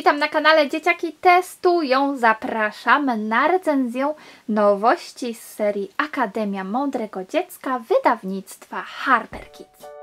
Witam na kanale Dzieciaki Testują. Zapraszam na recenzję nowości z serii Akademia Mądrego Dziecka wydawnictwa Harper Kids.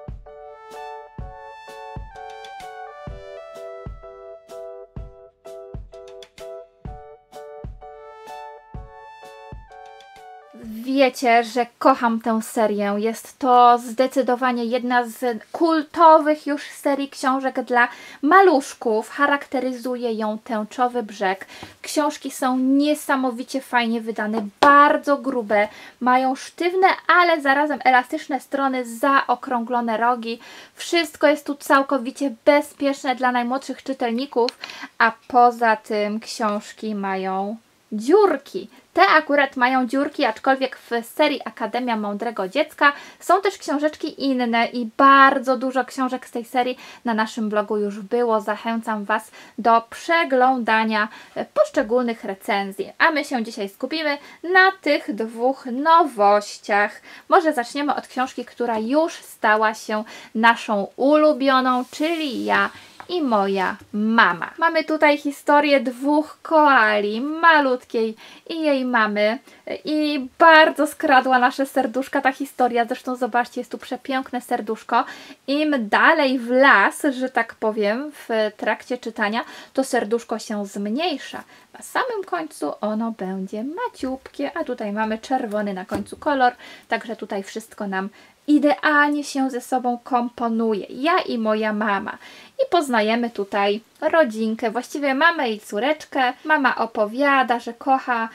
Wiecie, że kocham tę serię. Jest to zdecydowanie jedna z kultowych już serii książek dla maluszków. Charakteryzuje ją tęczowy brzeg. Książki są niesamowicie fajnie wydane, bardzo grube, mają sztywne, ale zarazem elastyczne strony, zaokrąglone rogi. Wszystko jest tu całkowicie bezpieczne dla najmłodszych czytelników, a poza tym książki mają dziurki. Te akurat mają dziurki, aczkolwiek w serii Akademia Mądrego Dziecka są też książeczki inne i bardzo dużo książek z tej serii na naszym blogu już było. Zachęcam Was do przeglądania poszczególnych recenzji. A my się dzisiaj skupimy na tych dwóch nowościach. Może zaczniemy od książki, która już stała się naszą ulubioną, czyli ja i moja mama. Mamy tutaj historię dwóch koali, malutkiej i jej mamy i bardzo skradła nasze serduszka ta historia, zresztą zobaczcie, jest tu przepiękne serduszko. Im dalej w las, że tak powiem, w trakcie czytania, to serduszko się zmniejsza. Na samym końcu ono będzie maciupkie, a tutaj mamy czerwony na końcu kolor, także tutaj wszystko nam idealnie się ze sobą komponuje. Ja i moja mama. I poznajemy tutaj rodzinkę, właściwie mamę i córeczkę. Mama opowiada, że kocha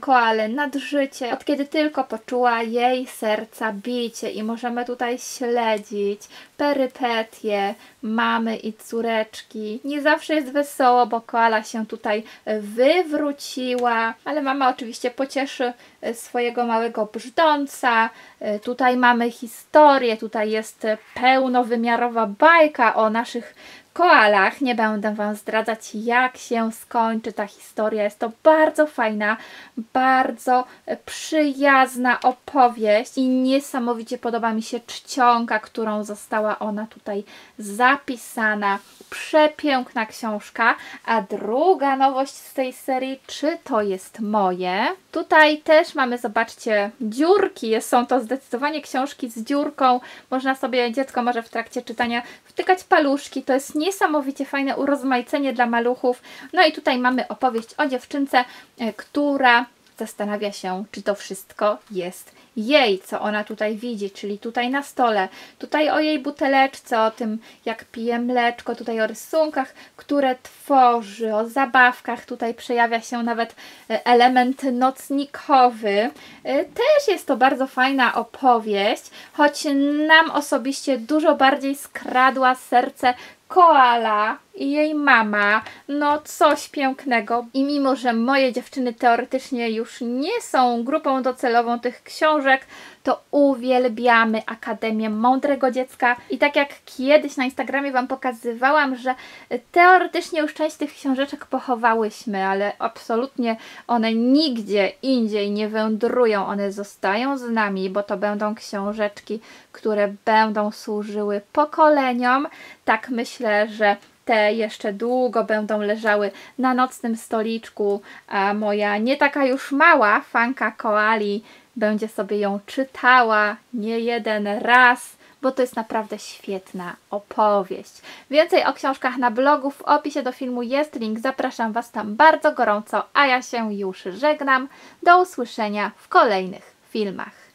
koale nad życie, od kiedy tylko poczuła jej serca bicie i możemy tutaj śledzić perypetie mamy i córeczki. Nie zawsze jest wesoło, bo koala się tutaj wywróciła, ale mama oczywiście pocieszy e, swojego małego brzdąca. E, tutaj mamy historię, tutaj jest pełnowymiarowa bajka o naszych koalach. Nie będę Wam zdradzać, jak się skończy ta historia. Jest to bardzo fajna, bardzo przyjazna opowieść i niesamowicie podoba mi się czcionka, którą została ona tutaj zapisana. Przepiękna książka. A druga nowość z tej serii, czy to jest moje? Tutaj też mamy, zobaczcie, dziurki. Są to zdecydowanie książki z dziurką. Można sobie, dziecko może w trakcie czytania wtykać paluszki. To jest niesamowicie fajne urozmaicenie dla maluchów. No i tutaj mamy opowieść o dziewczynce, e, która zastanawia się, czy to wszystko jest jej, co ona tutaj widzi, czyli tutaj na stole, tutaj o jej buteleczce, o tym jak pije mleczko, tutaj o rysunkach, które tworzy, o zabawkach, tutaj przejawia się nawet e, element nocnikowy. E, też jest to bardzo fajna opowieść, choć nam osobiście dużo bardziej skradła serce koala i jej mama, no coś pięknego. I mimo, że moje dziewczyny teoretycznie już nie są grupą docelową tych książek, to uwielbiamy Akademię Mądrego Dziecka. I tak jak kiedyś na Instagramie Wam pokazywałam, że teoretycznie już część tych książeczek pochowałyśmy, ale absolutnie one nigdzie indziej nie wędrują. One zostają z nami, bo to będą książeczki, które będą służyły pokoleniom. Tak myślę, że te jeszcze długo będą leżały na nocnym stoliczku, a moja nie taka już mała fanka koali będzie sobie ją czytała nie jeden raz, bo to jest naprawdę świetna opowieść. Więcej o książkach na blogu, w opisie do filmu jest link, zapraszam Was tam bardzo gorąco, a ja się już żegnam. Do usłyszenia w kolejnych filmach.